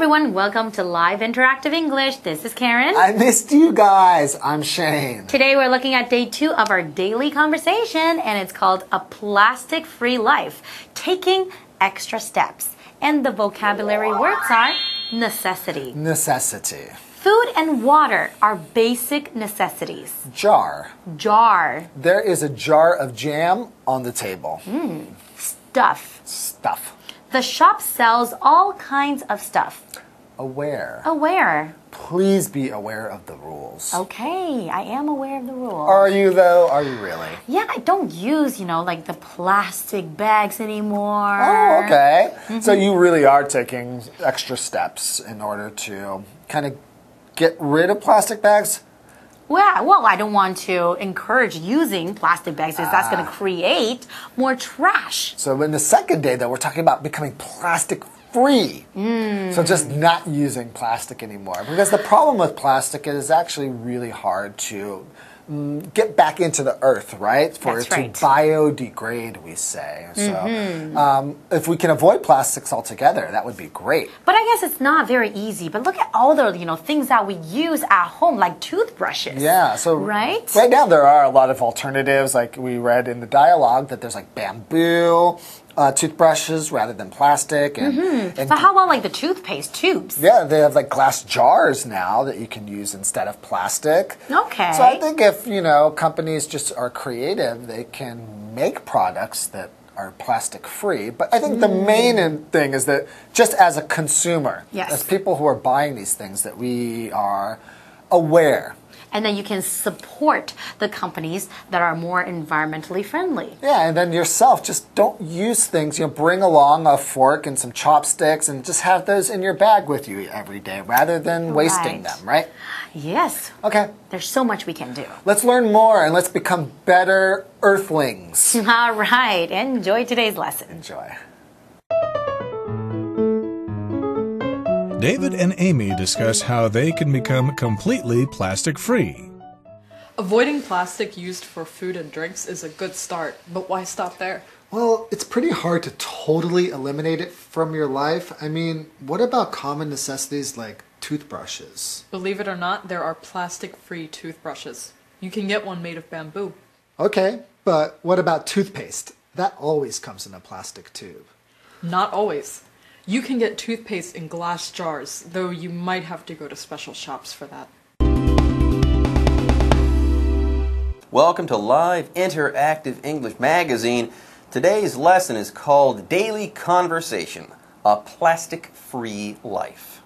everyone, welcome to Live Interactive English. This is Karen. I missed you guys. I'm Shane. Today we're looking at day two of our daily conversation, and it's called A Plastic Free Life Taking Extra Steps. And the vocabulary words are necessity. Necessity. Food and water are basic necessities. Jar. Jar, There is a jar of jam on the table. Hmm. stuff. Stuff. The shop sells all kinds of stuff. Aware. Aware. Please be aware of the rules. Okay, I am aware of the rules. Are you though? Are you really? Yeah, I don't use, you know, like the plastic bags anymore. Oh, okay. Mm-hmm. So you really are taking extra steps in order to kind of get rid of plastic bags? Well, well, I don't want to encourage using plastic bags because that's Ah. going to create more trash. So in the second day, though, we're talking about becoming plastic free. Mm. So just not using plastic anymore. Because the problem with plastic is it's actually really hard to get back into the earth, right? For That's it to biodegrade, we say. So um, if we can avoid plastics altogether, that would be great. But I guess it's not very easy. But look at all the, you know, things that we use at home, like toothbrushes. Yeah, so Right? right now there are a lot of alternatives. Like we read in the dialogue that there's like bamboo uh, toothbrushes rather than plastic, and, and But how about like the toothpaste tubes? Yeah, they have like glass jars now that you can use instead of plastic. Okay. So I think if, you know, companies just are creative, they can make products that are plastic free. But I think the main thing is that just as a consumer, Yes. as people who are buying these things, that we are aware. And then you can support the companies that are more environmentally friendly. Yeah, and then yourself, just don't use things. You know, bring along a fork and some chopsticks, and just have those in your bag with you every day, rather than wasting Right. them. Right? Yes. Okay. There's so much we can do. Let's learn more and let's become better earthlings. All right. Enjoy today's lesson. Enjoy. David and Amy discuss how they can become completely plastic free. Avoiding plastic used for food and drinks is a good start, but why stop there? Well, it's pretty hard to totally eliminate it from your life. I mean, what about common necessities like toothbrushes? Believe it or not, there are plastic free toothbrushes. You can get one made of bamboo. Okay, but what about toothpaste? That always comes in a plastic tube. Not always. You can get toothpaste in glass jars, though you might have to go to special shops for that. Welcome to Live Interactive English Magazine. Today's lesson is called Daily Conversation A Plastic Free Life.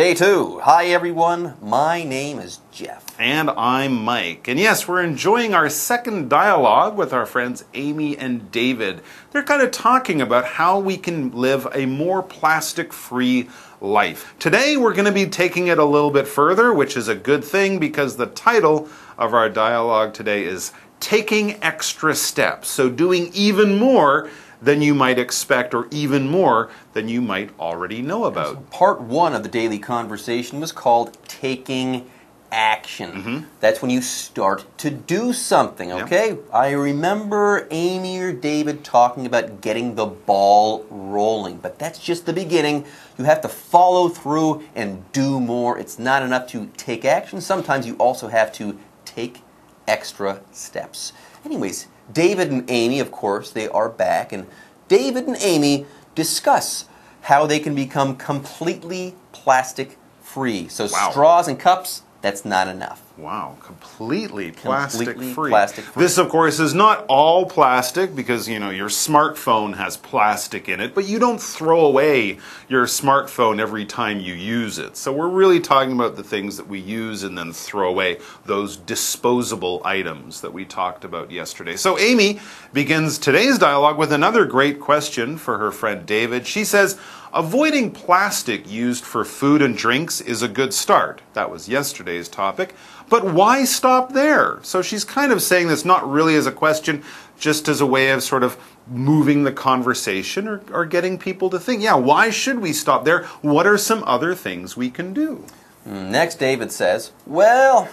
Day two. Hi, everyone. My name is Jeff. And I'm Mike. And yes, we're enjoying our second dialogue with our friends Amy and David. They're kind of talking about how we can live a more plastic free life. Today, we're going to be taking it a little bit further, which is a good thing because the title of our dialogue today is Taking Extra Steps. So, doing even more than you might expect, or even more than you might already know about. Part one of the daily conversation was called Taking Action. Mm-hmm. That's when you start to do something, okay? I remember Amy or David talking about getting the ball rolling, but that's just the beginning. You have to follow through and do more. It's not enough to take action. Sometimes you also have to take extra steps. Anyways, David and Amy, of course, they are back, and David and Amy discuss how they can become completely plastic free. So Wow. straws and cups, that's not enough. Wow, completely plastic Completely free. plastic free. This, of course, is not all plastic because you know your smartphone has plastic in it, but you don't throw away your smartphone every time you use it. So we're really talking about the things that we use and then throw away, those disposable items that we talked about yesterday. So Amy begins today's dialogue with another great question for her friend David. She says, Avoiding plastic used for food and drinks is a good start. That was yesterday's topic. But why stop there? So she's kind of saying this not really as a question, just as a way of sort of moving the conversation or, or getting people to think, yeah, why should we stop there? What are some other things we can do? Next, David says, Well,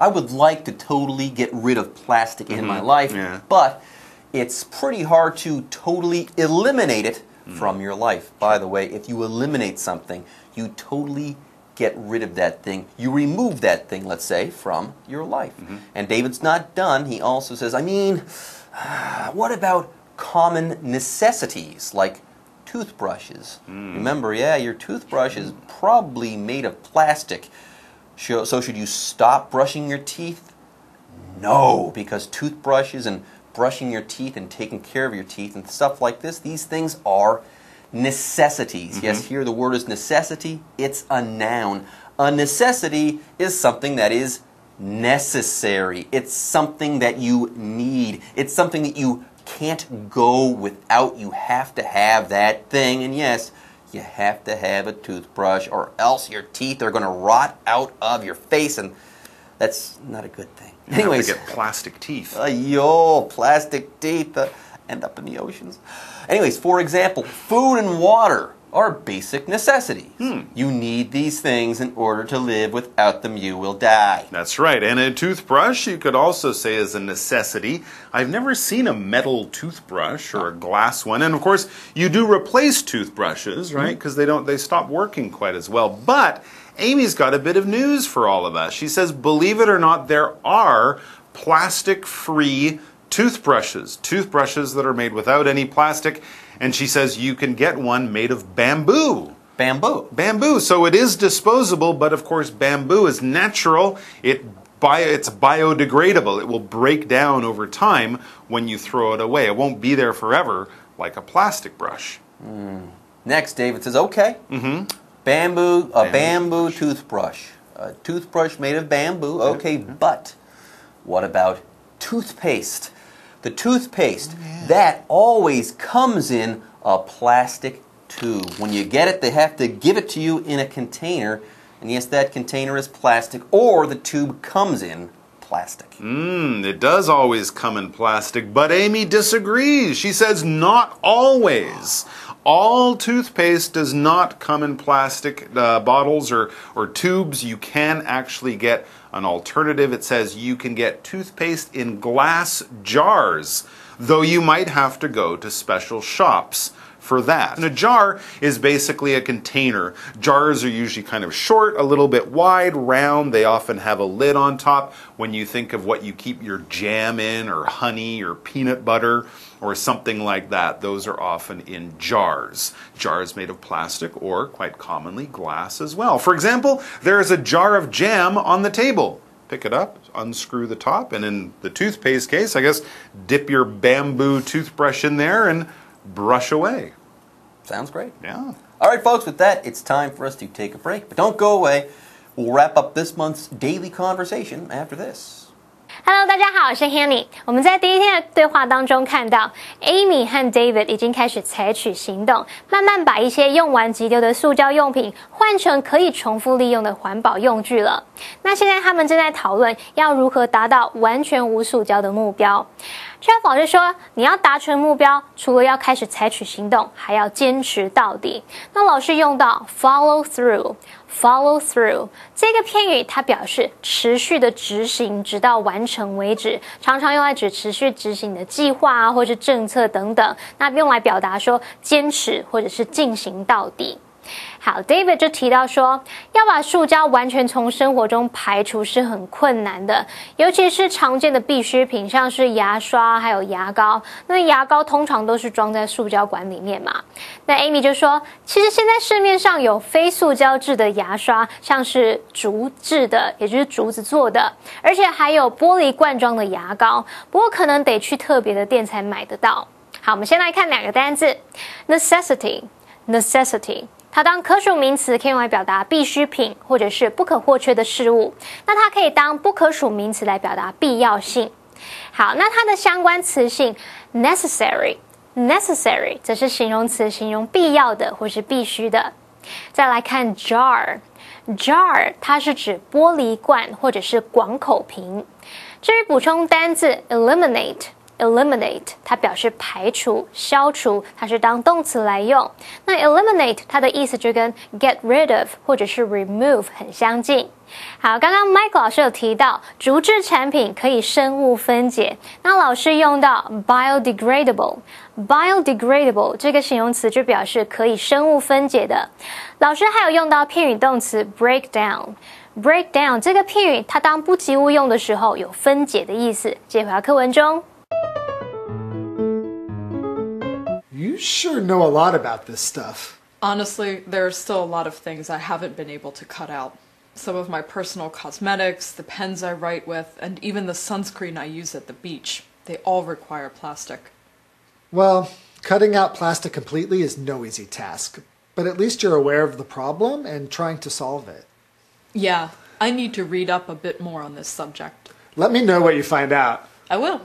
I would like to totally get rid of plastic in my mm-hmm. life, Yeah. but it's pretty hard to totally eliminate it from mm. your life. By the way, if you eliminate something, you totally get rid of that thing. You remove that thing, let's say, from your life. Mm-hmm. And David's not done. He also says, I mean, what about common necessities like toothbrushes? Mm. Remember, yeah, your toothbrush is probably made of plastic. So, should you stop brushing your teeth? No, because toothbrushes and brushing your teeth and taking care of your teeth and stuff like this, these things are necessities. Yes, here the word is necessity, it's a noun. A necessity is something that is necessary, it's something that you need, it's something that you can't go without. You have to have that thing, and yes, you have to have a toothbrush, or else your teeth are going to rot out of your face, and that's not a good thing. You have to get plastic teeth. uh, yo, plastic teeth uh, end up in the oceans. Anyways, for example, food and water are basic necessities. Hmm. You need these things in order to live. Without them, you will die. That's right. And a toothbrush, you could also say, is a necessity. I've never seen a metal toothbrush or a glass one. And of course, you do replace toothbrushes, hmm. right? Because they don't they stop working quite as well. But Amy's got a bit of news for all of us. She says, believe it or not, there are plastic-free toothbrushes, toothbrushes that are made without any plastic. And she says you can get one made of bamboo Bamboo. bamboo. So it is disposable, but of course, bamboo is natural. It bio, it's biodegradable. It will break down over time when you throw it away. It won't be there forever like a plastic brush. Hmm. Next, David says, okay, mm-hmm. bamboo, a Bamboo bamboo toothbrush. A toothbrush made of bamboo, okay, but what about toothpaste? The toothpaste, that always comes in a plastic tube. When you get it, they have to give it to you in a container, and yes, that container is plastic, or the tube comes in plastic. Mm, it does always come in plastic, but Amy disagrees. She says not always. All toothpaste does not come in plastic uh, bottles or, or tubes. You can actually get an alternative. It says you can get toothpaste in glass jars, though you might have to go to special shops for that. And a jar is basically a container. Jars are usually kind of short, a little bit wide, round. They often have a lid on top. When you think of what you keep your jam in, or honey, or peanut butter, or something like that, those are often in jars. Jars made of plastic or, quite commonly, glass as well. For example, there is a jar of jam on the table. Pick it up, unscrew the top, and in the toothpaste case, I guess, dip your bamboo toothbrush in there and brush away. Sounds great. Yeah. All right, folks, with that, it's time for us to take a break. But don't go away. We'll wrap up this month's daily conversation after this. Hello，大家好，我是 Hanny。我们在第一天的对话当中看到，Amy 和 David 已经开始采取行动，慢慢把一些用完即丢的塑胶用品换成可以重复利用的环保用具了。那现在他们正在讨论要如何达到完全无塑胶的目标。Jeff 老师说，你要达成目标，除了要开始采取行动，还要坚持到底。那老师用到 follow through。Follow through 这个片语，它表示持续的执行，直到完成为止，常常用来指持续执行的计划啊，或是政策等等。那用来表达说坚持或者是进行到底。好，David 就提到说，要把塑胶完全从生活中排除是很困难的，尤其是常见的必需品，像是牙刷还有牙膏。那牙膏通常都是装在塑胶管里面嘛。那 Amy 就说，其实现在市面上有非塑胶制的牙刷，像是竹制的，也就是竹子做的，而且还有玻璃罐装的牙膏，不过可能得去特别的店才买得到。好，我们先来看两个单字，necessity，necessity。它当可数名词可以用来表达必需品或者是不可或缺的事物，那它可以当不可数名词来表达必要性。好，那它的相关词性 necessary，necessary 则是形容词，形容必要的或是必须的。再来看 jar，jar 它是指玻璃罐或者是广口瓶。至于补充单字 eliminate。eliminate，它表示排除、消除，它是当动词来用。那 eliminate 它的意思就跟 get rid of 或者是 remove 很相近。好，刚刚 Mike 老师有提到竹制产品可以生物分解，那老师用到 biodegradable，biodegradable 这个形容词就表示可以生物分解的。老师还有用到片语动词 break down，break down 这个片语它当不及物用的时候有分解的意思。接回到课文中。Sure know a lot about this stuff. Honestly, there are still a lot of things I haven't been able to cut out. Some of my personal cosmetics, the pens I write with, and even the sunscreen I use at the beach. They all require plastic. Well, cutting out plastic completely is no easy task, but at least you're aware of the problem and trying to solve it. Yeah, I need to read up a bit more on this subject. Let me know what you find out. I will.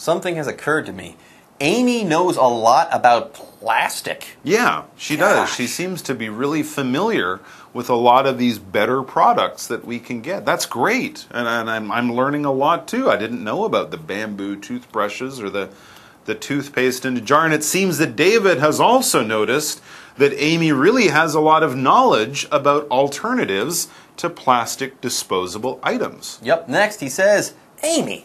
Something has occurred to me. Amy knows a lot about plastic. Yeah, she does. She seems to be really familiar with a lot of these better products that we can get. That's great. And, and I'm, I'm learning a lot too. I didn't know about the bamboo toothbrushes or the, the toothpaste in a jar. And it seems that David has also noticed that Amy really has a lot of knowledge about alternatives to plastic disposable items. Yep, next he says, Amy,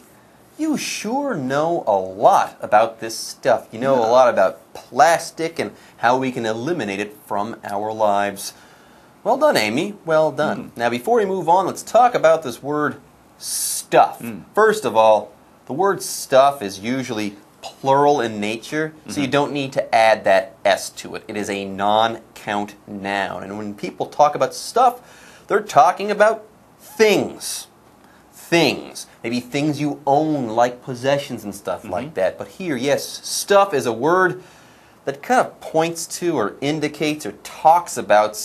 you sure know a lot about this stuff. You know a lot about plastic and how we can eliminate it from our lives. Well done, Amy. Well done. Hmm. Now, before we move on, let's talk about this word stuff. Hmm. First of all, the word stuff is usually plural in nature, so you mm-hmm. don't need to add that S to it. It is a non count noun. And when people talk about stuff, they're talking about things things. Maybe things you own, like possessions and stuff mm-hmm. like that. But here, yes, stuff is a word that kind of points to or indicates or talks about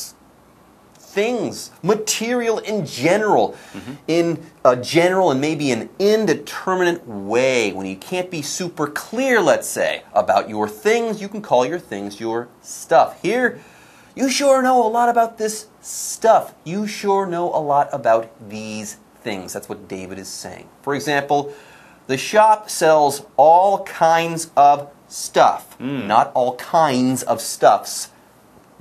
things, material in general, mm-hmm. in a general and maybe an indeterminate way. When you can't be super clear, let's say, about your things, you can call your things your stuff. Here, you sure know a lot about this stuff. You sure know a lot about these things. That's what David is saying. For example, the shop sells all kinds of stuff, not all kinds of stuffs.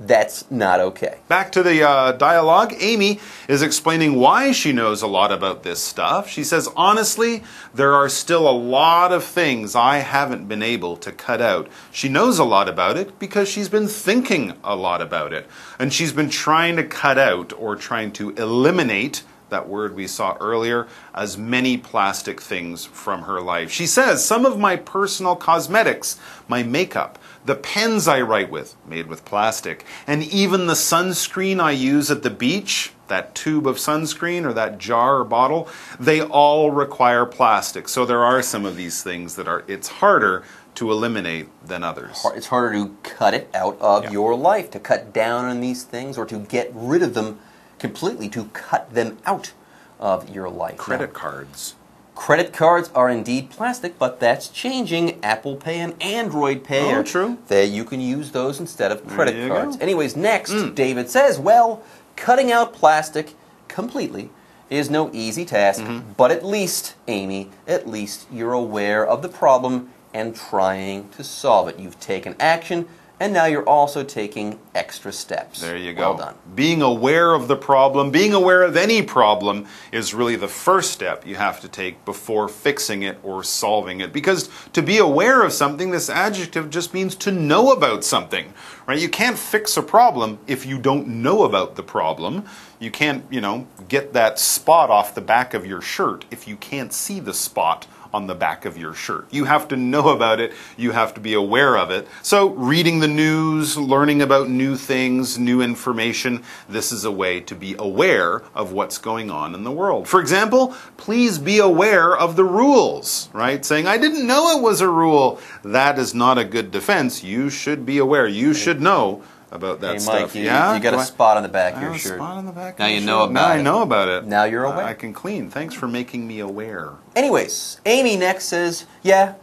That's not okay. Back to the uh, dialogue, Amy is explaining why she knows a lot about this stuff. She says, honestly, there are still a lot of things I haven't been able to cut out. She knows a lot about it because she's been thinking a lot about it. And she's been trying to cut out or trying to eliminate that word we saw earlier, as many plastic things from her life. She says, Some of my personal cosmetics, my makeup, the pens I write with, made with plastic, and even the sunscreen I use at the beach, that tube of sunscreen or that jar or bottle, they all require plastic. So there are some of these things that are, it's harder to eliminate than others. It's harder to cut it out of Yeah. your life, to cut down on these things, or to get rid of them completely, to cut them out of your life. Now, Credit cards. Credit cards are indeed plastic, but that's changing. Apple Pay and Android Pay Oh, are true. That you can use those instead of credit cards. go. Anyways, next, mm. David says, well, cutting out plastic completely is no easy task, mm-hmm. but at least, Amy, at least you're aware of the problem and trying to solve it. You've taken action, and now you're also taking extra steps. There you go. Well done. Being aware of the problem, being aware of any problem, is really the first step you have to take before fixing it or solving it. Because to be aware of something, this adjective just means to know about something, right? You can't fix a problem if you don't know about the problem. You can't, you know, get that spot off the back of your shirt if you can't see the spot on the back of your shirt. You have to know about it, you have to be aware of it. So, reading the news, learning about new things, new information, this is a way to be aware of what's going on in the world. For example, please be aware of the rules, right? Saying, I didn't know it was a rule. That is not a good defense. You should be aware. You should know about that Hey, stuff. You, yeah? you got Do a I- spot on the back of your shirt. spot on the back Now my you know shirt. about now it. I know about it. Now you're Uh, aware. I can clean. Thanks for making me aware. Anyways, Amy next says, Yeah,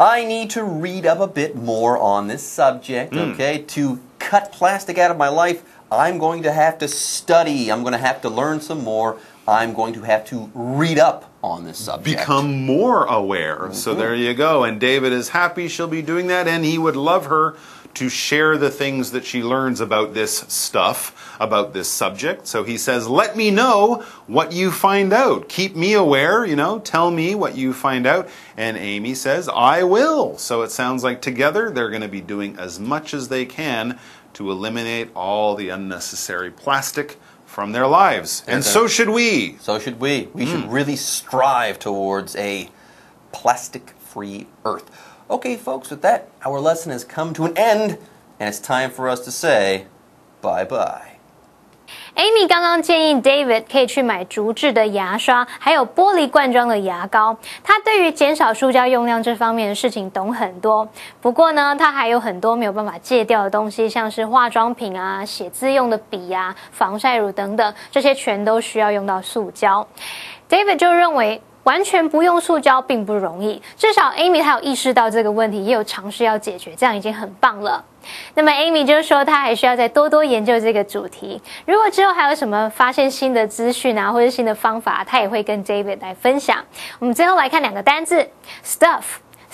I need to read up a bit more on this subject, okay? To cut plastic out of my life, I'm going to have to study. I'm going to have to learn some more. I'm going to have to read up on this subject. Become more aware. So there you go. And David is happy she'll be doing that, and he would love her to share the things that she learns about this stuff, about this subject. So he says, Let me know what you find out. Keep me aware, you know, tell me what you find out. And Amy says, I will. So it sounds like together they're going to be doing as much as they can to eliminate all the unnecessary plastic from their lives. And so should we. So should we. We Hmm. should really strive towards a plastic free Earth. Okay, folks, with that, our lesson has come to an end, and it's time for us to say bye bye. Amy 刚刚建议 David 可以去买竹制的牙刷，还有玻璃罐装的牙膏。他对于减少塑胶用量这方面的事情懂很多。不过呢，他还有很多没有办法戒掉的东西，像是化妆品啊、写字用的笔啊、防晒乳等等，这些全都需要用到塑胶。David 就认为。完全不用塑胶并不容易，至少 Amy 她有意识到这个问题，也有尝试要解决，这样已经很棒了。那么 Amy 就说她还需要再多多研究这个主题。如果之后还有什么发现新的资讯啊，或者新的方法，她也会跟 David 来分享。我们最后来看两个单字，stuff。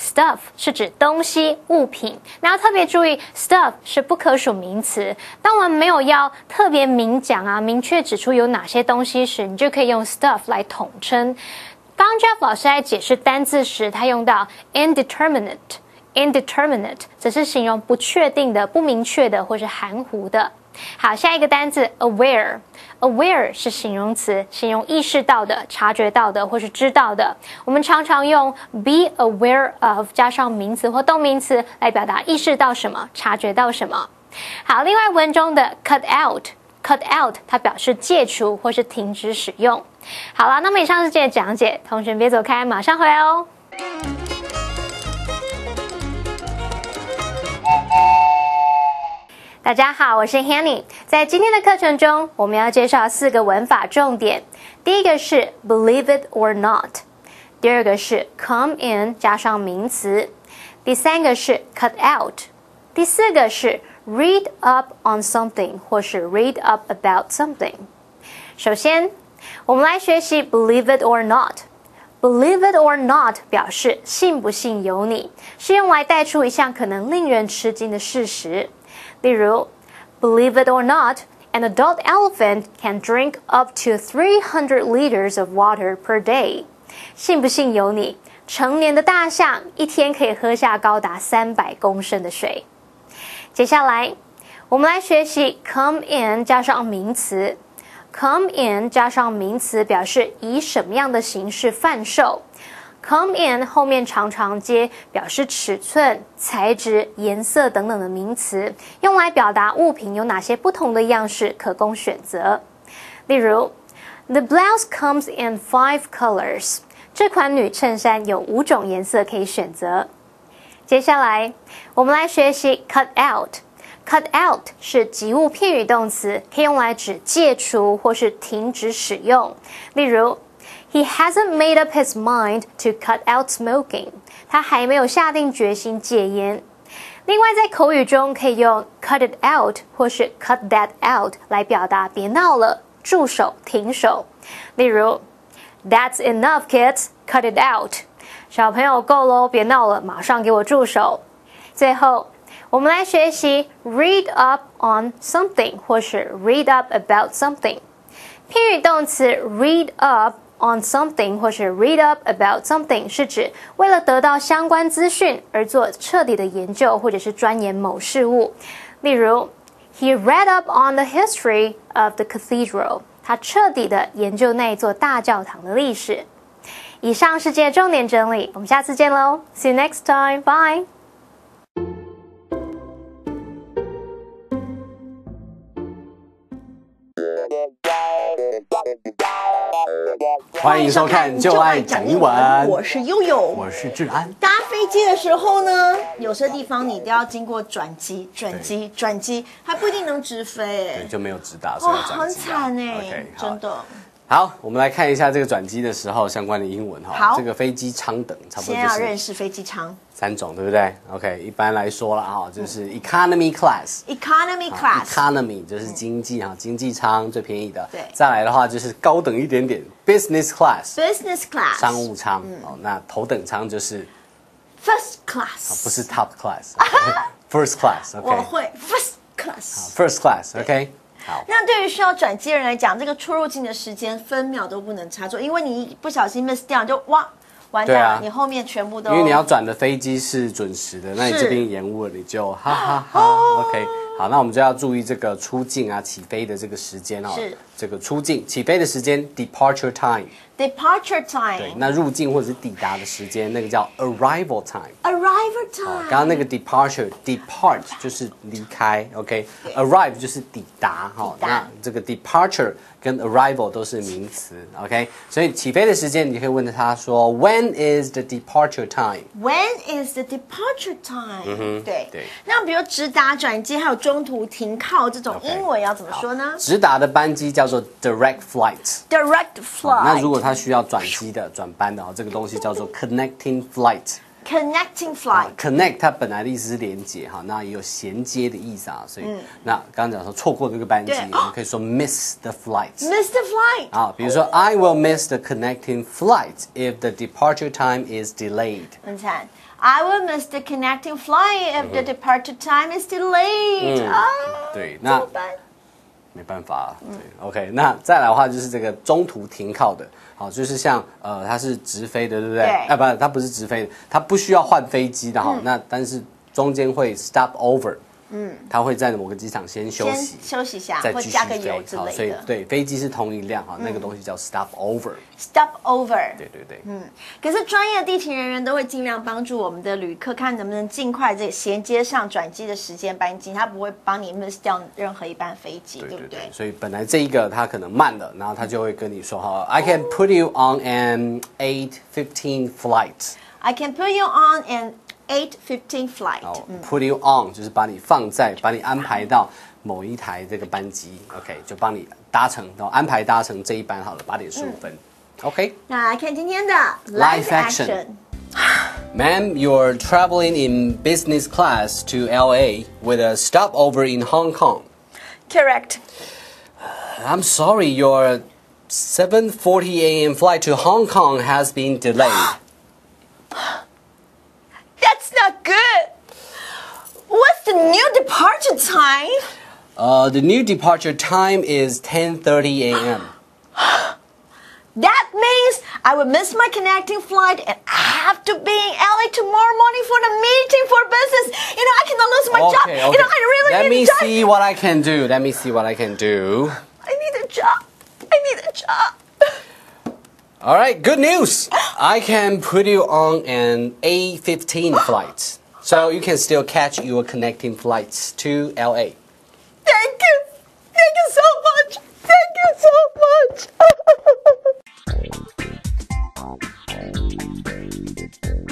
Stuff 是指东西、物品，那要特别注意，stuff 是不可数名词。当我们没有要特别明讲啊，明确指出有哪些东西时，你就可以用 stuff 来统称。刚刚 Jeff 老师在解释单字时，他用到 indeterminate。indeterminate 则是形容不确定的、不明确的或是含糊的。好，下一个单字 aware。aware 是形容词，形容意识到的、察觉到的或是知道的。我们常常用 be aware of 加上名词或动名词来表达意识到什么、察觉到什么。好，另外文中的 cut out。Cut out 它表示戒除或是停止使用。好了，那么以上是这些讲解，同学别走开，马上回来哦。大家好，我是 Hanny。在今天的课程中，我们要介绍四个文法重点。第一个是 believe it or not，第二个是 come in 加上名词，第三个是 cut out，第四个是 read up on something 或是 read up about something。首先，我们来学习 believe it or not。Believe it or not 表示信不信由你，是用来带出一项可能令人吃惊的事实。例如，Believe it or not, an adult elephant can drink up to 300 liters of water per day。信不信由你，成年的大象一天可以喝下高达三百公升的水。 接下来，我们来学习 come in 加上名词。come in 加上名词表示以什么样的形式贩售。come in 后面常常接表示尺寸、材质、颜色等等的名词，用来表达物品有哪些不同的样式可供选择。例如，The blouse comes in five colors。这款女衬衫有五种颜色可以选择。接下来，我们来学习 cut out。Cut out 是及物片语动词，可以用来指戒除或是停止使用。例如，He hasn't made up his mind to cut out smoking。他还没有下定决心戒烟。另外，在口语中可以用 cut it out 或是 cut that out 来表达别闹了，住手，停手。例如，That's enough, kids. Cut it out。小朋友够喽，别闹了，马上给我住手。最后。我们来学习 read up on something 或是 read up about something。片语动词 read up on something 或是 read up about something 是指为了得到相关资讯而做彻底的研究或者是钻研某事物。例如，He read up on the history of the cathedral。他彻底的研究那座大教堂的历史。以上是今天重点整理，我们下次见喽！See you next time. Bye. 欢迎收看《就爱讲英文》，我是悠悠，我是志安。搭飞机的时候呢，有些地方你都要经过转机、转机、转机，还不一定能直飞，对，就没有直达，所以哇，要转很惨哎真的。好，我们来看一下这个转机的时候相关的英文哈。好这个飞机舱等差不多先要就是认识飞机舱三种，对不对？OK，一般来说了哈，就是 economy class。，economy 啊 class。economy 就是经济哈，经济舱最便宜的。对再来的话就是高等一点点，business class，business class，商务舱。哦，那头等舱就是，first class，不是 top class，first class。我会 first class。first class。那对于需要转机的人来讲，这个出入境的时间分秒都不能差错，因为你一不小心 miss 掉，你就哇完蛋了，啊你后面全部都因为你要转的飞机是准时的，那你是这边延误了，你就哈哈哈。OK，好，那我们就要注意这个出境啊、起飞的这个时间哦。是这个出境、起飞的时间 （departure time）。departure 对， time，那入境或者是抵达的时间，那个叫 arrival time。 arrival 哦 time，刚刚那个 departure depart 就是离开，OK，arrive、就是抵达，哈、抵达那这个 departure 跟 arrival 都是名词，OK，所以起飞的时间，你可以问他说，When is the departure time？ When is the departure time？、对嗯对那比如直达、转机，还有中途停靠这种 OK 英文要怎么说呢直达的班机叫做 direct flight。 ？Direct 好 flight。那如果它 需要转机的、转班的，哦，这个东西叫做 connecting flight。 connecting 啊 flight， ，connect 它本来的意思是连接哈，那也有衔接的意思啊，所以、那刚刚讲说错过这个班机，对我们可以说 miss the flight。 miss the flight。啊，比如说 I will miss the connecting flight if the departure time is delayed。很惨。I will miss the connecting flight if the departure time is delayed、啊，对，那怎么办？ 没办法啊，对，OK，那再来的话就是这个中途停靠的，好，就是像呃它是直飞的，对不对？对啊，不，它不是直飞的，它不需要换飞机的哈，那但是中间会 stop over，嗯，它会在某个机场先休先息。休息一下，再继续或加个飞好，油之类的。所以对飞机是同一辆哈，那个东西叫 stop over。Stop over。对对对，嗯可是专业的地勤人员都会尽量帮助我们的旅客，看能不能尽快这衔接上转机的时间班机，他不会帮你 miss 掉任何一班飞机，对不对？所以本来这一个他可能慢了，然后他就会跟你说哈，I can put you on an eight fifteen flight。I can put you on an 8:15 flight。哦，put you on 就是把你放在，把你安排到某一台这个班机，OK，就帮你搭乘，然后安排搭乘这一班好了，八点十五分。OK，那来看今天的 Live action Ma'am, you're traveling in business class to LA with a stopover in Hong Kong. Correct. I'm sorry, your 7:40 a.m. flight to Hong Kong has been delayed. Not good. What's the new departure time? Uh, the new departure time is 10:30 a.m. That means I will miss my connecting flight and I have to be in LA tomorrow morning for the meeting for business. You know, I cannot lose my job. Okay, okay. You know, I really Let need me a job. see what I can do. Let me see what I can do. I need a job. I need a job. All right, good news. I can put you on an A15 flight. So you can still catch your connecting flights to LA. Thank you. Thank you so much. Thank you so much.